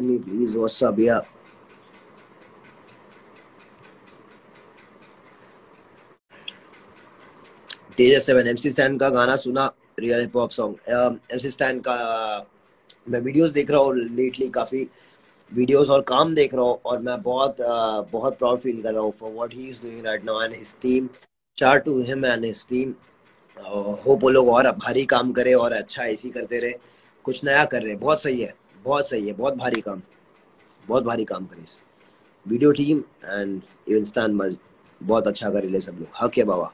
me please. What's up, yeah? Tejas seven MC Stan का गाना सुना real hip hop song MC Stan का मैं वीडियोस देख रहा हूँ लेटली काफ़ी वीडियोस और काम देख रहा हूँ और मैं बहुत uh, बहुत प्राउड फील कर रहा हूँ for what he is doing right now and his team cheer to him and his team hope वो लोग और भारी काम करे और अच्छा ऐसी करते रहे। कुछ नया कर रहे बहुत सही है। बहुत सही है, बहुत भारी काम, बहुत भारी काम करे video team and even Stan बहुत अच्छा करे सब लोग। हक है बाबा?